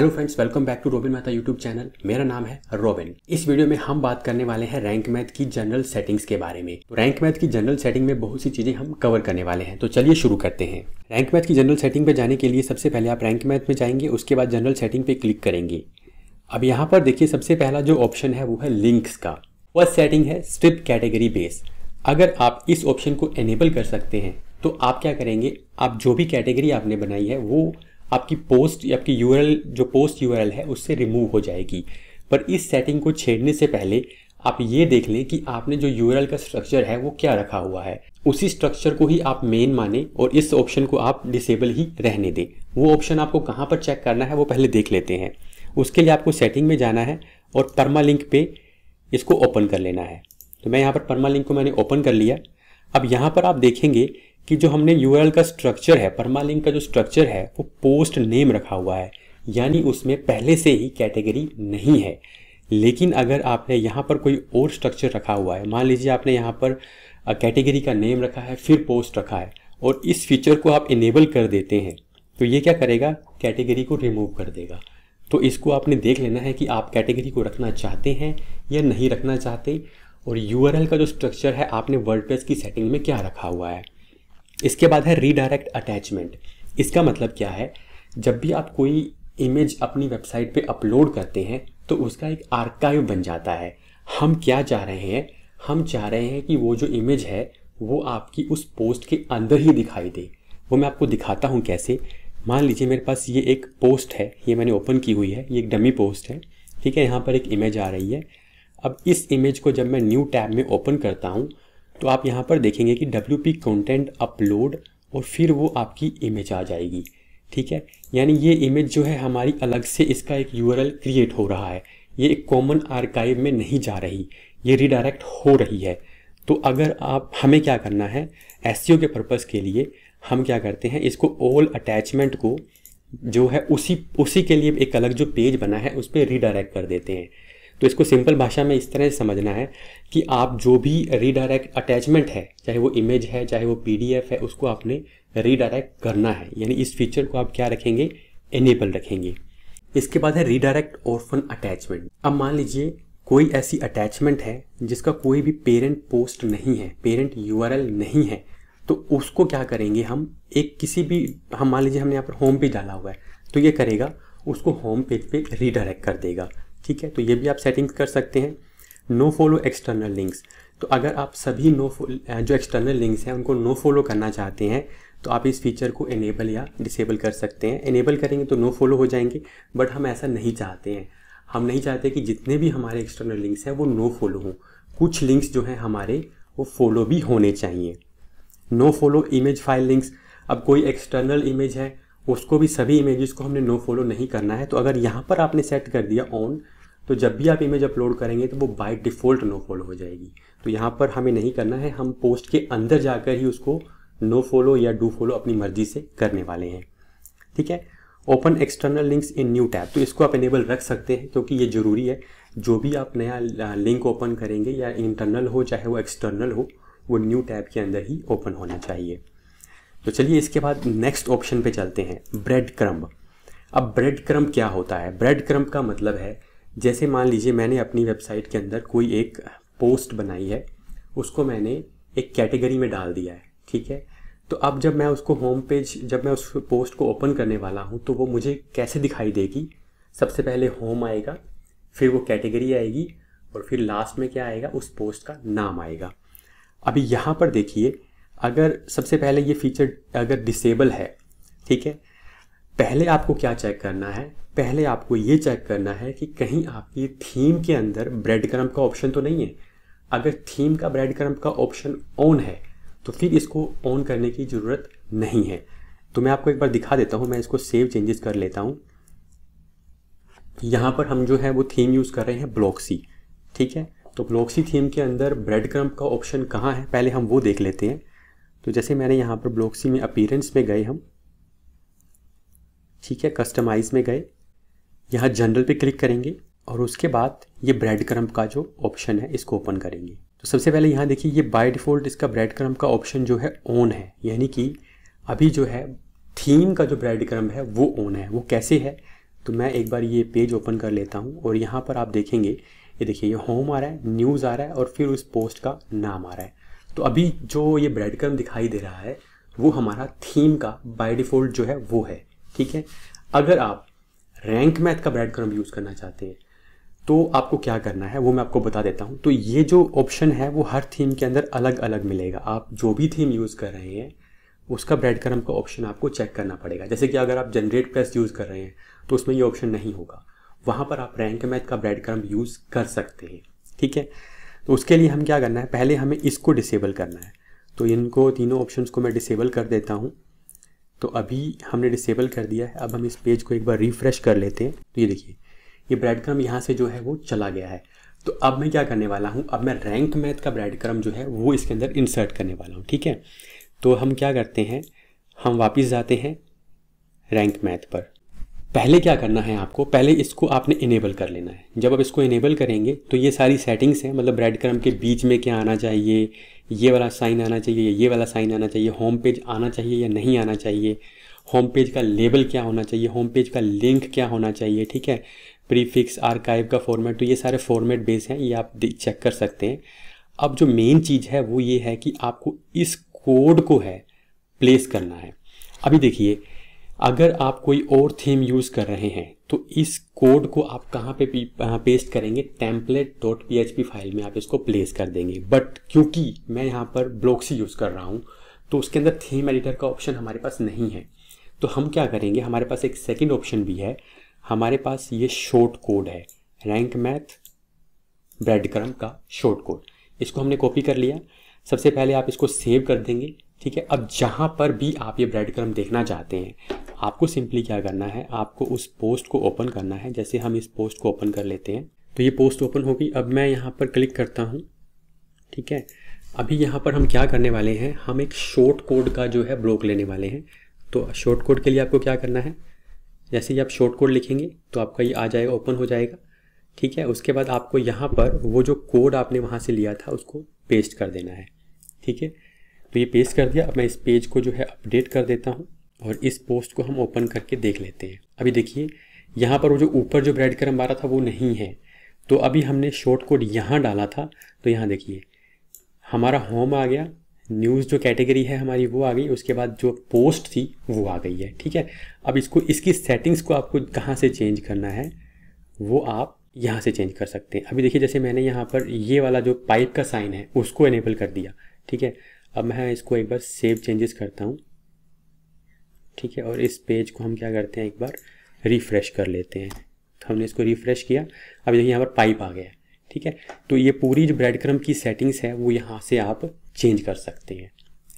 Hello friends welcome back to Robin Mehta YouTube channel मेरा नाम है रोबिन इस वीडियो में हम बात करने वाले हैं रैंक मैथ की जनरल सेटिंग्स के बारे में। तो रैंक मैथ की जनरल सेटिंग में बहुत सी चीज़ें हम कवर करने वाले हैं। तो चलिए शुरू करते हैं। रैंक मैथ की जनरल सेटिंग पे जाने के लिए सबसे पहले आप रैंक मैथ में जाएँगे, उसके बाद जनरल सेटिंग पे क्लिक करेंगे। अब यहाँ पर देखिए, सबसे पहला जो ऑप्शन है वो है लिंक्स का। फ़र्स्ट सेटिंग है स्ट्रिप कैटेगरी बेस अगर आप इस ऑप्शन को एनेबल कर सकते हैं तो आप क्या करेंगे? आप जो भी कैटेगरी आपने बनाई है, वो आपकी पोस्ट या आपकी यूआरएल जो पोस्ट यूआरएल है, उससे रिमूव हो जाएगी। पर इस सेटिंग को छेड़ने से पहले आप ये देख लें कि आपने जो यूआरएल का स्ट्रक्चर है, वो क्या रखा हुआ है। उसी स्ट्रक्चर को ही आप मेन माने और इस ऑप्शन को आप डिसेबल ही रहने दें। वो ऑप्शन आपको कहाँ पर चेक करना है, वो पहले देख लेते हैं। उसके लिए आपको सेटिंग में जाना है और परमा लिंक पे इसको ओपन कर लेना है। तो मैं यहाँ पर परमा लिंक को मैंने ओपन कर लिया। अब यहाँ पर आप देखेंगे कि जो हमने यूआरएल का स्ट्रक्चर है परमालिंक का जो स्ट्रक्चर है, वो पोस्ट नेम रखा हुआ है। यानी उसमें पहले से ही कैटेगरी नहीं है। लेकिन अगर आपने यहाँ पर कोई और स्ट्रक्चर रखा हुआ है, मान लीजिए आपने यहाँ पर कैटेगरी का नेम रखा है, फिर पोस्ट रखा है, और इस फीचर को आप इनेबल कर देते हैं तो ये क्या करेगा? कैटेगरी को रिमूव कर देगा। तो इसको आपने देख लेना है कि आप कैटेगरी को रखना चाहते हैं या नहीं रखना चाहते, और यूआरएल का जो स्ट्रक्चर है, आपने वर्ड की सेटिंग में क्या रखा हुआ है। इसके बाद है रीडायरेक्ट अटैचमेंट इसका मतलब क्या है? जब भी आप कोई इमेज अपनी वेबसाइट पे अपलोड करते हैं तो उसका एक आर्काइव बन जाता है। हम क्या चाह रहे हैं? हम चाह रहे हैं कि वो जो इमेज है, वो आपकी उस पोस्ट के अंदर ही दिखाई दे। वो मैं आपको दिखाता हूँ कैसे। मान लीजिए मेरे पास ये एक पोस्ट है, ये मैंने ओपन की हुई है, ये एक डमी पोस्ट है, ठीक है? यहाँ पर एक इमेज आ रही है। अब इस इमेज को जब मैं न्यू टैब में ओपन करता हूँ तो आप यहाँ पर देखेंगे कि डब्ल्यू पी कॉन्टेंट अपलोड और फिर वो आपकी इमेज आ जाएगी, ठीक है? यानी ये इमेज जो है हमारी अलग से इसका एक यू क्रिएट हो रहा है। ये एक कॉमन आर्काइव में नहीं जा रही, ये रिडायरेक्ट हो रही है। तो अगर आप, हमें क्या करना है? एस के पर्पज़ के लिए हम क्या करते हैं? इसको ऑल अटैचमेंट को जो है उसी उसी के लिए एक अलग जो पेज बना है, उस पर रिडायरेक्ट कर देते हैं। तो इसको सिंपल भाषा में इस तरह से समझना है कि आप जो भी रीडायरेक्ट अटैचमेंट है, चाहे वो इमेज है, चाहे वो पीडीएफ है, उसको आपने रीडायरेक्ट करना है। यानी इस फीचर को आप क्या रखेंगे? एनेबल रखेंगे। इसके बाद है रीडायरेक्ट ऑर्फन अटैचमेंट अब मान लीजिए कोई ऐसी अटैचमेंट है जिसका कोई भी पेरेंट पोस्ट नहीं है पेरेंट यूआरएल नहीं है तो उसको क्या करेंगे हम? एक किसी भी, हम मान लीजिए हमने यहाँ पर होम पेज डाला हुआ है तो ये करेगा, उसको होम पेज पे रीडायरेक्ट कर देगा। ठीक है? तो ये भी आप सेटिंग्स कर सकते हैं। नो फॉलो एक्सटर्नल लिंक्स तो अगर आप सभी नो जो एक्सटर्नल लिंक्स हैं, उनको नो फॉलो करना चाहते हैं तो आप इस फीचर को इनेबल या डिसेबल कर सकते हैं। इनेबल करेंगे तो नो फॉलो हो जाएँगे बट हम ऐसा नहीं चाहते हैं। हम नहीं चाहते कि जितने भी हमारे एक्सटर्नल लिंक्स हैं, वो नो फॉलो हों। कुछ लिंक्स जो हैं हमारे, वो फॉलो भी होने चाहिए। No follow image file links अब कोई एक्सटर्नल इमेज है उसको भी सभी इमेजेस को हमने नो फॉलो नहीं करना है। तो अगर यहाँ पर आपने सेट कर दिया ऑन तो जब भी आप इमेज अपलोड करेंगे तो वो बाय डिफ़ॉल्ट नो फॉलो हो जाएगी। तो यहाँ पर हमें नहीं करना है। हम पोस्ट के अंदर जाकर ही उसको नो फॉलो या डू फॉलो अपनी मर्ज़ी से करने वाले हैं। ठीक है? Open external links in new tab तो इसको आप इनेबल रख सकते हैं, क्योंकि ये ज़रूरी है। जो भी आप नया लिंक ओपन करेंगे या इंटरनल हो, चाहे वो एक्सटर्नल हो, वो न्यू टैब के अंदर ही ओपन होना चाहिए। तो चलिए इसके बाद नेक्स्ट ऑप्शन पे चलते हैं ब्रेड क्रम्ब अब ब्रेड क्रम्ब क्या होता है? ब्रेड क्रम्ब का मतलब है, जैसे मान लीजिए मैंने अपनी वेबसाइट के अंदर कोई एक पोस्ट बनाई है, उसको मैंने एक कैटेगरी में डाल दिया है, ठीक है? तो अब जब मैं उसको होम पेज जब मैं उस पोस्ट को ओपन करने वाला हूँ तो वो मुझे कैसे दिखाई देगी? सबसे पहले होम आएगा, फिर वो कैटेगरी आएगी, और फिर लास्ट में क्या आएगा? उस पोस्ट का नाम आएगा। अभी यहाँ पर देखिए अगर सबसे पहले ये फीचर अगर डिसेबल है, ठीक है, पहले आपको क्या चेक करना है? पहले आपको ये चेक करना है कि कहीं आपकी थीम के अंदर ब्रेड क्रम का ऑप्शन तो नहीं है। अगर थीम का ब्रेड क्रम का ऑप्शन ऑन है तो फिर इसको ऑन करने की ज़रूरत नहीं है। तो मैं आपको एक बार दिखा देता हूँ, मैं इसको सेव चेंजेस कर लेता हूँ। यहाँ पर हम जो है वो थीम यूज़ कर रहे हैं ब्लॉक्सी ठीक है? तो ब्लॉक्सी थीम के अंदर ब्रेड क्रम का ऑप्शन कहाँ है? पहले हम वो देख लेते हैं। तो जैसे मैंने यहाँ पर ब्लॉक्सी में अपीरेंस में गए हम, ठीक है कस्टमाइज में गए, यहाँ जनरल पे क्लिक करेंगे और उसके बाद ये ब्रेड क्रम का जो ऑप्शन है इसको ओपन करेंगे। तो सबसे पहले यहाँ देखिए ये बाय डिफ़ॉल्ट इसका ब्रेड क्रम्प का ऑप्शन जो है ऑन है, यानी कि अभी जो है थीम का जो ब्रेड क्रम्प है वो ऑन है, वो कैसे है? तो मैं एक बार ये पेज ओपन कर लेता हूँ और यहाँ पर आप देखेंगे, ये देखिए, ये होम आ रहा है न्यूज़ आ रहा है और फिर उस पोस्ट का नाम आ रहा है। तो अभी जो ये ब्रेड क्रम दिखाई दे रहा है, वो हमारा थीम का बाय डिफ़ॉल्ट जो है, वो है, ठीक है? अगर आप रैंक मैथ का ब्रेड क्रम यूज़ करना चाहते हैं तो आपको क्या करना है, वो मैं आपको बता देता हूँ। तो ये जो ऑप्शन है, वो हर थीम के अंदर अलग अलग मिलेगा। आप जो भी थीम यूज़ कर रहे हैं, उसका ब्रेड क्रम का ऑप्शन आपको चेक करना पड़ेगा। जैसे कि अगर आप जनरेट प्रेस यूज़ कर रहे हैं तो उसमें ये ऑप्शन नहीं होगा। वहाँ पर आप रैंक मैथ का ब्रेड क्रम यूज़ कर सकते हैं, ठीक है? तो उसके लिए हम क्या करना है? पहले हमें इसको डिसेबल करना है। तो इनको तीनों ऑप्शंस को मैं डिसेबल कर देता हूँ। तो अभी हमने डिसेबल कर दिया है। अब हम इस पेज को एक बार रिफ़्रेश कर लेते हैं। तो ये देखिए, ये ब्रेड क्रम यहाँ से जो है वो चला गया है। तो अब मैं क्या करने वाला हूँ? अब मैं रैंक मैथ का ब्रेड क्रम जो है वो इसके अंदर इंसर्ट करने वाला हूँ, ठीक है? तो हम क्या करते हैं? हम वापस जाते हैं रैंक मैथ पर। पहले क्या करना है आपको? पहले इसको आपने इनेबल कर लेना है। जब आप इसको इनेबल करेंगे तो ये सारी सेटिंग्स हैं मतलब ब्रेड क्रम के बीच में क्या आना चाहिए, ये वाला साइन आना चाहिए, ये वाला साइन आना चाहिए होम पेज आना चाहिए या नहीं आना चाहिए होम पेज का लेबल क्या होना चाहिए होम पेज का लिंक क्या होना चाहिए, ठीक है? प्रीफिक्स आर्काइव का फॉर्मेट तो ये सारे फॉर्मेट बेस हैं, ये आप चेक कर सकते हैं। अब जो मेन चीज़ है, वो ये है कि आपको इस कोड को है प्लेस करना है। अभी देखिए अगर आप कोई और थीम यूज़ कर रहे हैं तो इस कोड को आप कहाँ पे पेस्ट करेंगे टेम्पलेट डॉट पीएचपी फ़ाइल में आप इसको प्लेस कर देंगे। बट क्योंकि मैं यहाँ पर ब्लॉक्सी यूज़ कर रहा हूँ तो उसके अंदर थीम एडिटर का ऑप्शन हमारे पास नहीं है। तो हम क्या करेंगे? हमारे पास एक सेकेंड ऑप्शन भी है। हमारे पास ये शॉर्ट कोड है। रैंक मैथ ब्रेड क्रम का शॉर्ट कोड इसको हमने कॉपी कर लिया। सबसे पहले आप इसको सेव कर देंगे। ठीक है? अब जहाँ पर भी आप ये ब्रेड क्रम देखना चाहते हैं, आपको सिंपली क्या करना है? आपको उस पोस्ट को ओपन करना है, जैसे हम इस पोस्ट को ओपन कर लेते हैं। तो ये पोस्ट ओपन होगी अब मैं यहाँ पर क्लिक करता हूँ, ठीक है? अभी यहाँ पर हम क्या करने वाले हैं? हम एक शॉर्ट कोड का जो है ब्लॉक लेने वाले हैं। तो शॉर्ट कोड के लिए आपको क्या करना है? जैसे ही आप शॉर्ट कोड लिखेंगे तो आपका ये आ जाएगा ओपन हो जाएगा। ठीक है? उसके बाद आपको यहाँ पर वो जो कोड आपने वहाँ से लिया था, उसको पेस्ट कर देना है। ठीक है? तो ये पेस्ट कर दिया। अब मैं इस पेज को जो है अपडेट कर देता हूँ और इस पोस्ट को हम ओपन करके देख लेते हैं। अभी देखिए, यहाँ पर वो जो ऊपर जो ब्रेड क्रम रहा था वो नहीं है। तो अभी हमने शॉर्ट कोड यहाँ डाला था। तो यहाँ देखिए, हमारा होम आ गया। न्यूज़ जो कैटेगरी है हमारी वो आ गई। उसके बाद जो पोस्ट थी वो आ गई है। ठीक है? अब इसको, इसकी सेटिंग्स को आपको कहाँ से चेंज करना है, वो आप यहाँ से चेंज कर सकते हैं। अभी देखिए, जैसे मैंने यहाँ पर ये वाला जो पाइप का साइन है, उसको इनेबल कर दिया। ठीक है? अब मैं इसको एक बार सेव चेंजेस करता हूँ। ठीक है, और इस पेज को हम क्या करते हैं, एक बार रिफ़्रेश कर लेते हैं। तो हमने इसको रिफ़्रेश किया। अब देखिए, यहाँ पर पाइप आ गया ठीक है तो ये पूरी जो ब्रेड क्रम की सेटिंग्स है, वो यहाँ से आप चेंज कर सकते हैं।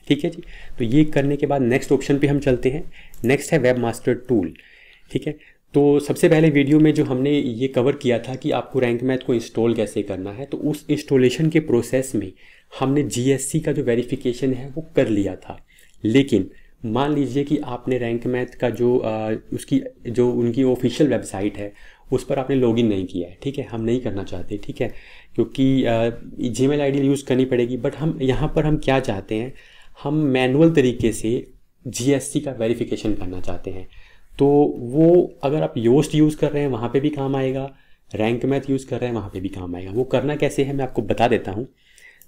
ठीक है जी तो ये करने के बाद नेक्स्ट ऑप्शन पे हम चलते हैं। नेक्स्ट है वेब मास्टर टूल ठीक है तो सबसे पहले वीडियो में जो हमने ये कवर किया था कि आपको रैंक मैथ को इंस्टॉल कैसे करना है तो उस इंस्टॉलेशन के प्रोसेस में हमने जीएससी का जो वेरिफिकेशन है वो कर लिया था। लेकिन मान लीजिए कि आपने रैंक मैथ का जो आ, उसकी जो उनकी ऑफिशियल वेबसाइट है उस पर आपने लॉगिन नहीं किया है। ठीक है? हम नहीं करना चाहते ठीक है? क्योंकि जी मेल आई यूज़ करनी पड़ेगी बट हम यहाँ पर हम क्या चाहते हैं? हम मैनुअल तरीके से जी का वेरिफिकेशन करना चाहते हैं। तो वो अगर आप योस्ट यूज़ कर रहे हैं वहाँ पे भी काम आएगा। रैंक मैथ यूज़ कर रहे हैं वहाँ पे भी काम आएगा। वो करना कैसे है मैं आपको बता देता हूँ।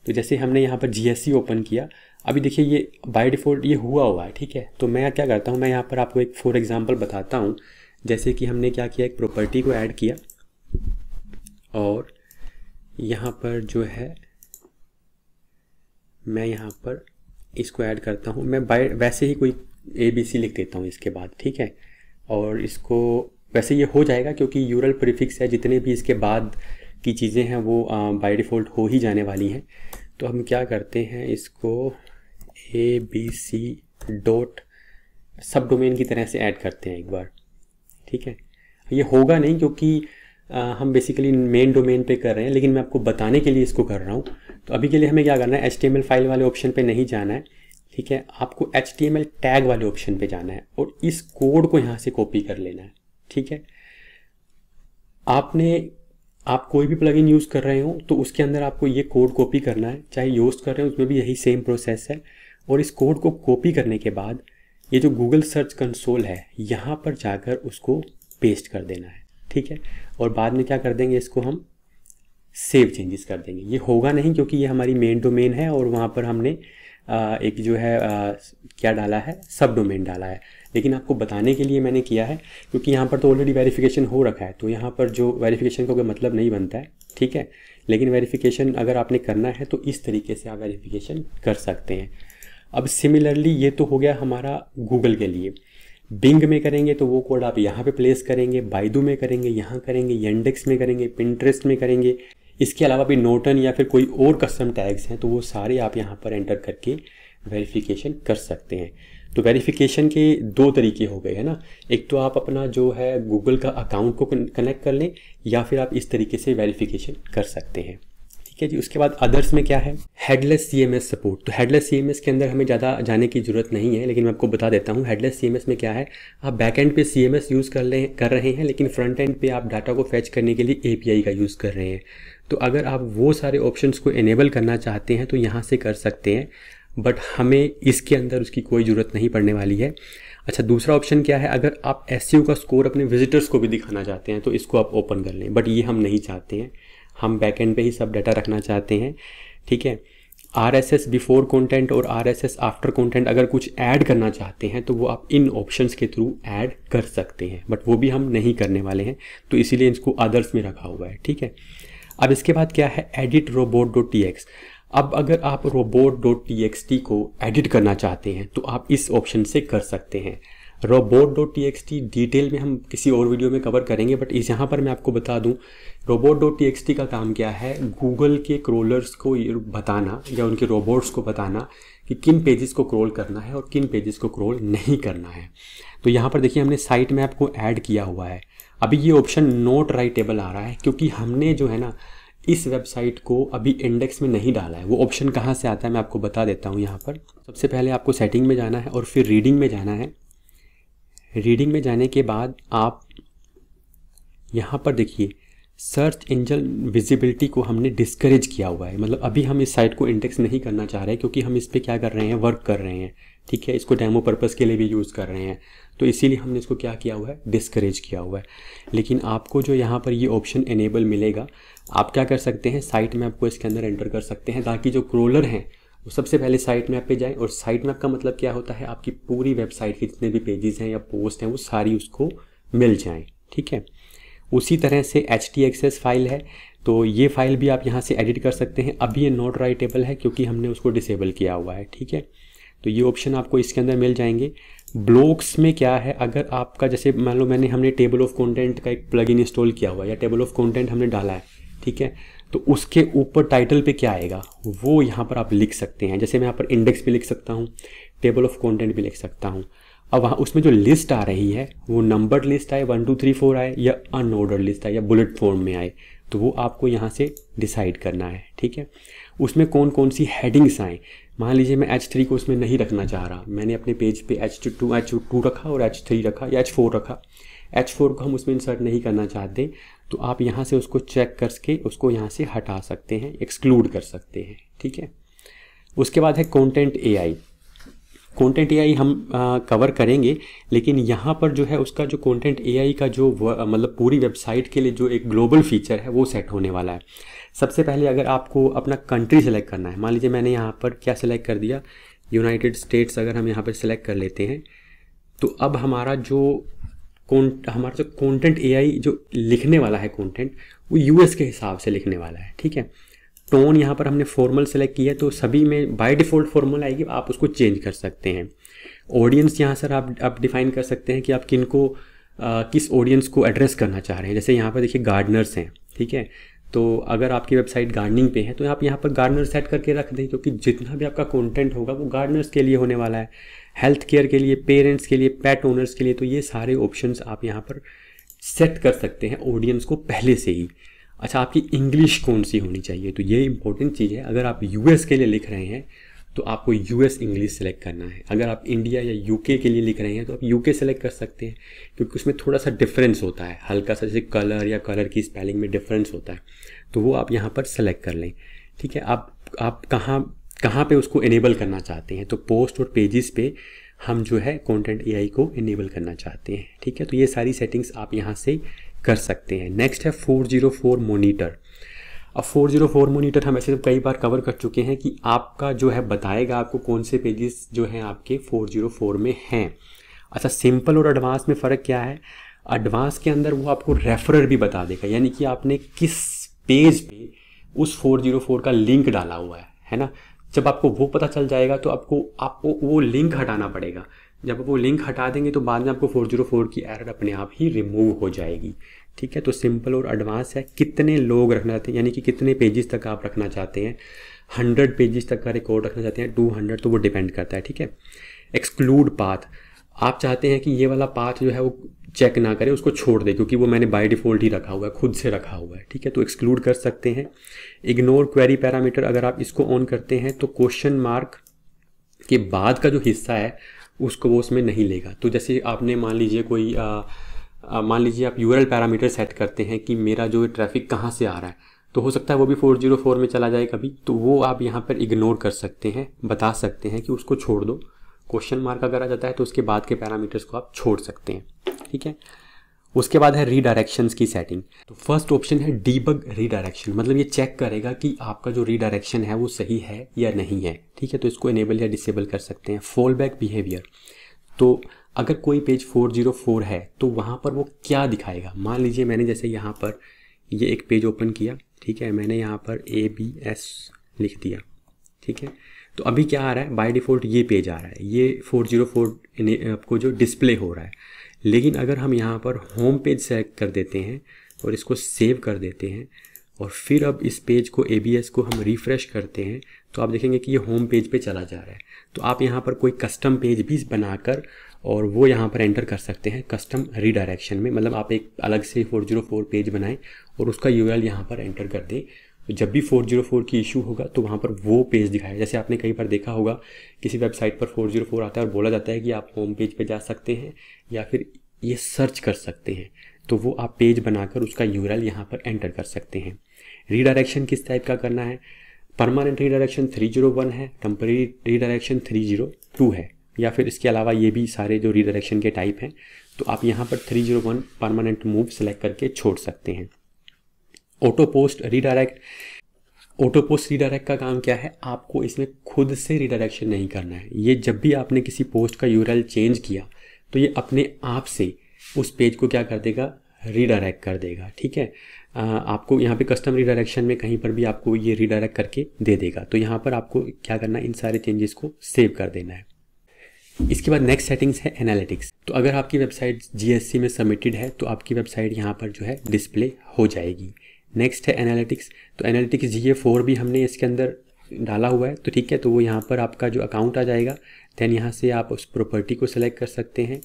तो जैसे हमने यहाँ पर जीएससी ओपन किया, अभी देखिए ये बाय डिफ़ॉल्ट ये हुआ हुआ है, ठीक है? तो मैं क्या करता हूँ, मैं यहाँ पर आपको एक फॉर एग्ज़ाम्पल बताता हूँ। जैसे कि हमने क्या किया, एक प्रॉपर्टी को ऐड किया और यहाँ पर जो है, मैं यहाँ पर इसको ऐड करता हूँ। मैं बाय वैसे ही कोई ए बी सी लिख देता हूँ इसके बाद, ठीक है? और इसको, वैसे ये हो जाएगा क्योंकि यूरल प्रीफिक्स है, जितने भी इसके बाद की चीज़ें हैं वो बाय डिफ़ॉल्ट हो ही जाने वाली हैं। तो हम क्या करते हैं इसको A B C dot sub domain की तरह से ऐड करते हैं एक बार। ठीक है? ये होगा नहीं क्योंकि आ, हम बेसिकली मेन डोमेन पे कर रहे हैं लेकिन मैं आपको बताने के लिए इसको कर रहा हूँ। तो अभी के लिए हमें क्या करना है? एचटीएमएल फ़ाइल वाले ऑप्शन पे नहीं जाना है। ठीक है? आपको एचटीएमएल टैग वाले ऑप्शन पे जाना है और इस कोड को यहाँ से कॉपी कर लेना है। ठीक है? आपने आप कोई भी प्लगइन यूज़ कर रहे हो तो उसके अंदर आपको ये कोड कॉपी करना है। चाहे यूज़ कर रहे हो, उसमें भी यही सेम प्रोसेस है। और इस कोड को कॉपी करने के बाद, ये जो गूगल सर्च कंसोल है, यहाँ पर जाकर उसको पेस्ट कर देना है। ठीक है? और बाद में क्या कर देंगे इसको हम? सेव चेंजेस कर देंगे। ये होगा नहीं क्योंकि ये हमारी मेन डोमेन है और वहाँ पर हमने एक जो है क्या डाला है? सब डोमेन डाला है। लेकिन आपको बताने के लिए मैंने किया है, क्योंकि यहाँ पर तो ऑलरेडी वेरिफिकेशन हो रखा है तो यहाँ पर जो वेरिफिकेशन का कोई मतलब नहीं बनता है, ठीक है? लेकिन वेरिफिकेशन अगर आपने करना है तो इस तरीके से आप वेरिफिकेशन कर सकते हैं। अब सिमिलरली ये तो हो गया हमारा गूगल के लिए। बिंग में करेंगे तो वो कोड आप यहाँ पे प्लेस करेंगे बाइडू में करेंगे, यहाँ करेंगे येंडेक्स में करेंगे पिंट्रेस्ट में करेंगे। इसके अलावा भी नोटन या फिर कोई और कस्टम टैग्स हैं तो वो सारे आप यहाँ पर एंटर करके वेरिफिकेशन कर सकते हैं। तो वेरिफिकेशन के दो तरीके हो गए, है ना? एक तो आप अपना जो है गूगल का अकाउंट को कनेक्ट कर लें, या फिर आप इस तरीके से वेरिफिकेशन कर सकते हैं। ठीक है जी, उसके बाद अदर्स में क्या है? Headless C M S support तो हेडलेस सी एम एस के अंदर हमें ज़्यादा जाने की ज़रूरत नहीं है, लेकिन मैं आपको बता देता हूँ हेडलेस सी एम एस में क्या है? आप बैक एंड पे सी एम एस यूज़ कर ले, कर रहे हैं, लेकिन फ्रंट एंड पे आप डाटा को फैच करने के लिए ए पी आई का यूज़ कर रहे हैं। तो अगर आप वो सारे ऑप्शंस को इनेबल करना चाहते हैं तो यहाँ से कर सकते हैं बट हमें इसके अंदर उसकी कोई ज़रूरत नहीं पड़ने वाली है। अच्छा दूसरा ऑप्शन क्या है? अगर आप एस का स्कोर अपने विजिटर्स को भी दिखाना चाहते हैं तो इसको आप ओपन कर लें बट ये हम नहीं चाहते हैं। हम बैक एंड पे ही सब डाटा रखना चाहते हैं, ठीक है? R S S before content और R S S after content अगर कुछ ऐड करना चाहते हैं तो वो आप इन ऑप्शंस के थ्रू ऐड कर सकते हैं बट वो भी हम नहीं करने वाले हैं तो इसीलिए इसको अदर्स में रखा हुआ है, ठीक है? अब इसके बाद क्या है? Edit robot dot T X अब अगर आप robot dot T X T को एडिट करना चाहते हैं तो आप इस ऑप्शन से कर सकते हैं। Robot dot T X T detail में हम किसी और वीडियो में कवर करेंगे बट इस यहाँ पर मैं आपको बता दूँ robot dot T X T का काम क्या है? गूगल के क्रोलर्स को बताना, या उनके रोबोट्स को बताना कि किन पेजेस को क्रोल करना है और किन पेजेस को क्रोल नहीं करना है। तो यहाँ पर देखिए, हमने साइट मैप को ऐड किया हुआ है। अभी ये ऑप्शन नोट राइटेबल आ रहा है क्योंकि हमने जो है ना, इस वेबसाइट को अभी इंडेक्स में नहीं डाला है। वो ऑप्शन कहाँ से आता है मैं आपको बता देता हूँ यहाँ पर। सबसे पहले आपको सेटिंग में जाना है और फिर रीडिंग में जाना है। रीडिंग में जाने के बाद आप यहाँ पर देखिए सर्च इंजन विजिबिलिटी को हमने डिस्करेज किया हुआ है। मतलब अभी हम इस साइट को इंडेक्स नहीं करना चाह रहे क्योंकि हम इस पर क्या कर रहे हैं वर्क कर रहे हैं। ठीक है? इसको डेमो पर्पज़ के लिए भी यूज़ कर रहे हैं। तो इसीलिए हमने इसको क्या किया हुआ है? डिस्करेज किया हुआ है। लेकिन आपको जो यहाँ पर ये ऑप्शन इनेबल मिलेगा, आप क्या कर सकते हैं? साइट मैप को इसके अंदर एंटर कर सकते हैं ताकि जो क्रोलर हैं, वो सबसे पहले साइट मैप पे जाएँ। और साइट मैप का मतलब क्या होता है? आपकी पूरी वेबसाइट के जितने भी पेजेस हैं या पोस्ट हैं, वो सारी उसको मिल जाएँ। ठीक है? उसी तरह से एच टी एक्सेस फ़ाइल है तो ये फ़ाइल भी आप यहाँ से एडिट कर सकते हैं। अभी ये नॉट राइटेबल है क्योंकि हमने उसको डिसेबल किया हुआ है, ठीक है? तो ये ऑप्शन आपको इसके अंदर मिल जाएँगे। ब्लॉक्स में क्या है? अगर आपका, जैसे मान लो मैंने हमने टेबल ऑफ़ कंटेंट का एक प्लग इंस्टॉल किया हुआ है, या टेबल ऑफ़ कंटेंट हमने डाला है, ठीक है? तो उसके ऊपर टाइटल पे क्या आएगा? वो यहाँ पर आप लिख सकते हैं। जैसे मैं यहाँ पर इंडेक्स भी लिख सकता हूँ टेबल ऑफ़ कंटेंट भी लिख सकता हूँ। अब वहाँ उसमें जो लिस्ट आ रही है, वो नंबर लिस्ट आए वन टू थ्री फोर आए, या अनऑर्डर लिस्ट आए, या बुलेट फॉर्म में आए तो वो आपको यहाँ से डिसाइड करना है, ठीक है? उसमें कौन कौन सी हेडिंग्स आएँ? मान लीजिए मैं एच थ्री को उसमें नहीं रखना चाह रहा। मैंने अपने पेज पे एच टू एच टू रखा और एच थ्री रखा, या एच फोर रखा। एच फोर को हम उसमें इंसर्ट नहीं करना चाहते तो आप यहाँ से उसको चेक करके उसको यहाँ से हटा सकते हैं एक्सक्लूड कर सकते हैं, ठीक है? उसके बाद है कॉन्टेंट ए आई कॉन्टेंट ए हम आ, कवर करेंगे लेकिन यहाँ पर जो है उसका जो कॉन्टेंट ए का जो मतलब पूरी वेबसाइट के लिए जो एक ग्लोबल फीचर है वो सेट होने वाला है। सबसे पहले अगर आपको अपना कंट्री सेलेक्ट करना है मान लीजिए मैंने यहाँ पर क्या सिलेक्ट कर दिया? यूनाइटेड स्टेट्स अगर हम यहाँ पर सिलेक्ट कर लेते हैं तो अब हमारा जो हमारा जो कंटेंट एआई जो लिखने वाला है कंटेंट वो यूएस के हिसाब से लिखने वाला है ठीक है? टोन यहाँ पर हमने फॉर्मल सेलेक्ट किया तो सभी में बाय डिफ़ॉल्ट फॉर्मल आएगी आप उसको चेंज कर सकते हैं। ऑडियंस यहाँ सर आप आप डिफाइन कर सकते हैं कि आप किन को आ, किस ऑडियंस को एड्रेस करना चाह रहे हैं। जैसे यहाँ पर देखिए गार्डनर्स हैं ठीक है? तो अगर आपकी वेबसाइट गार्डनिंग पे है तो आप यहाँ पर गार्डनर सेट करके रख दें क्योंकि जितना भी आपका कंटेंट होगा वो गार्डनर्स के लिए होने वाला है। हेल्थ केयर के लिए पेरेंट्स के लिए पेट ओनर्स के लिए तो ये सारे ऑप्शंस आप यहाँ पर सेट कर सकते हैं ऑडियंस को पहले से ही। अच्छा आपकी इंग्लिश कौन सी होनी चाहिए? तो ये इंपॉर्टेंट चीज़ है। अगर आप यूएस के लिए लिख रहे हैं तो आपको यूएस इंग्लिश सेलेक्ट करना है। अगर आप इंडिया या यूके के लिए लिख रहे हैं तो आप यूके सेलेक्ट कर सकते हैं, क्योंकि उसमें थोड़ा सा डिफरेंस होता है। हल्का सा, जैसे कलर या कलर की स्पेलिंग में डिफरेंस होता है। तो वो आप यहाँ पर सेलेक्ट कर लें। ठीक है? आप आप कहाँ कहाँ पे उसको इनेबल करना चाहते हैं? तो पोस्ट और पेजेस पे हम जो है कंटेंट एआई को इनेबल करना चाहते हैं। ठीक है? तो ये सारी सेटिंग्स आप यहाँ से कर सकते हैं। नेक्स्ट है 404 मोनीटर अब 404 मोनीटर हम ऐसे तो कई बार कवर कर चुके हैं कि आपका जो है बताएगा आपको कौन से पेजेस जो हैं आपके 404 में हैं। अच्छा सिंपल और एडवांस में फ़र्क क्या है? एडवांस के अंदर वो आपको रेफरर भी बता देगा, यानी कि आपने किस पेज पे उस 404 का लिंक डाला हुआ है है ना? जब आपको वो पता चल जाएगा तो आपको आपको वो लिंक हटाना पड़ेगा। जब वो लिंक हटा देंगे तो बाद में आपको 404 की एरर अपने आप ही रिमूव हो जाएगी। ठीक है? तो सिंपल और एडवांस है। कितने लोग रखना चाहते हैं? यानी कि कितने पेजेस तक आप रखना चाहते हैं? हंड्रेड पेजेस तक का रिकॉर्ड रखना चाहते हैं। टू हंड्रेड तो वो डिपेंड करता है। ठीक है? एक्सक्लूड पाथ आप चाहते हैं कि ये वाला पाथ जो है वो चेक ना करें, उसको छोड़ दें, क्योंकि वो मैंने बाय डिफ़ॉल्ट ही रखा हुआ है, खुद से रखा हुआ है। ठीक है? तो एक्सक्लूड कर सकते हैं। इग्नोर क्वेरी पैरामीटर अगर आप इसको ऑन करते हैं तो क्वेश्चन मार्क के बाद का जो हिस्सा है उसको वो उसमें नहीं लेगा। तो जैसे आपने मान लीजिए कोई मान लीजिए आप यू पैरामीटर सेट करते हैं कि मेरा जो ट्रैफ़िक कहाँ से आ रहा है तो हो सकता है वो भी फोर ज़ीरो फोर में चला जाए कभी तो वो आप यहाँ पर इग्नोर कर सकते हैं, बता सकते हैं कि उसको छोड़ दो। क्वेश्चन मार्क अगर आ जाता है तो उसके बाद के पैरामीटर्स को आप छोड़ सकते हैं। ठीक है? उसके बाद है रीडायरेक्शन की सेटिंग तो फ़र्स्ट ऑप्शन है डीबग रीडायरेक्शन मतलब ये चेक करेगा कि आपका जो रीडायरेक्शन है वो सही है या नहीं है. ठीक है तो इसको इनेबल या डिसेबल कर सकते हैं. फॉल बैक बिहेवियर तो अगर कोई पेज 404 है तो वहाँ पर वो क्या दिखाएगा? मान लीजिए मैंने जैसे यहाँ पर ये एक पेज ओपन किया. ठीक है, मैंने यहाँ पर ए बी एस लिख दिया. ठीक है तो अभी क्या आ रहा है? बाय डिफ़ॉल्ट ये पेज आ रहा है। ये 404 आपको जो डिस्प्ले हो रहा है। लेकिन अगर हम यहाँ पर होम पेज सेलेक्ट कर देते हैं और इसको सेव कर देते हैं और फिर अब इस पेज को एबीएस को हम रिफ़्रेश करते हैं तो आप देखेंगे कि ये होम पेज पे चला जा रहा है। तो आप यहाँ पर कोई कस्टम पेज भी बनाकर और वो यहाँ पर एंटर कर सकते हैं कस्टम रीडायरेक्शन में। मतलब आप एक अलग से 404 पेज बनाएँ और उसका यू यहाँ पर एंटर कर दें। जब भी 404 की इशू होगा तो वहाँ पर वो पेज दिखाया जैसे आपने कई बार देखा होगा, किसी वेबसाइट पर 404 आता है और बोला जाता है कि आप होम पेज पे जा सकते हैं या फिर ये सर्च कर सकते हैं तो वो आप पेज बनाकर उसका यू एल यहाँ पर एंटर कर सकते हैं। रीडायरेक्शन किस टाइप का करना है? परमानेंट रीडायरेक्शन 301 है टेम्परी रीडायरेक्शन 302 है, या फिर इसके अलावा ये भी सारे जो रीडायरेक्शन के टाइप हैं तो आप यहाँ पर 301 परमानेंट मूव सेलेक्ट करके छोड़ सकते हैं। Auto post redirect auto post redirect का काम क्या है? आपको इसमें खुद से रीडायरेक्शन नहीं करना है। ये जब भी आपने किसी पोस्ट का यूरल चेंज किया तो ये अपने आप से उस पेज को क्या कर देगा? रीडायरेक्ट कर देगा ठीक है? आ, आपको यहाँ पे कस्टम रीडायरेक्शन में कहीं पर भी आपको ये रीडायरेक्ट करके दे देगा। तो यहाँ पर आपको क्या करना है? इन सारे चेंजेस को सेव कर देना है। इसके बाद नेक्स्ट सेटिंग्स है एनालिटिक्स तो अगर आपकी वेबसाइट जीएससी में सबमिटेड है तो आपकी वेबसाइट यहाँ पर जो है डिस्प्ले हो जाएगी। नेक्स्ट है एनालिटिक्स तो एनालिटिक्स जी ए फोर भी हमने इसके अंदर डाला हुआ है। तो ठीक है तो वो यहाँ पर आपका जो अकाउंट आ जाएगा दैन यहाँ से आप उस प्रॉपर्टी को सिलेक्ट कर सकते हैं।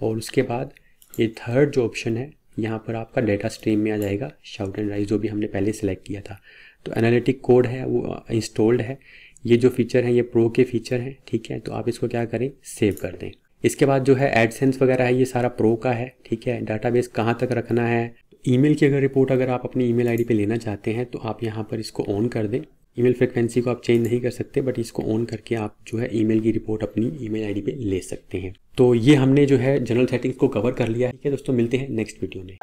और उसके बाद ये थर्ड जो ऑप्शन है, यहाँ पर आपका डेटा स्ट्रीम में आ जाएगा। शाउट एंड राइज जो भी हमने पहले सेलेक्ट किया था। तो एनालिटिक कोड है, वो इंस्टॉल्ड है। ये जो फीचर है, ये प्रो के फीचर हैं, ठीक है? तो आप इसको क्या करें? सेव कर दें। इसके बाद जो है एडसेंस वगैरह है, ये सारा प्रो का है, ठीक है? डाटाबेस कहाँ तक रखना है? ईमेल की अगर रिपोर्ट अगर आप अपनी ईमेल आईडी पे लेना चाहते हैं तो आप यहाँ पर इसको ऑन कर दें। ईमेल फ्रिक्वेंसी को आप चेंज नहीं कर सकते बट इसको ऑन करके आप जो है ईमेल की रिपोर्ट अपनी ईमेल आईडी पे ले सकते हैं। तो ये हमने जो है जनरल सेटिंग्स को कवर कर लिया है। ठीक है दोस्तों, मिलते हैं नेक्स्ट वीडियो में।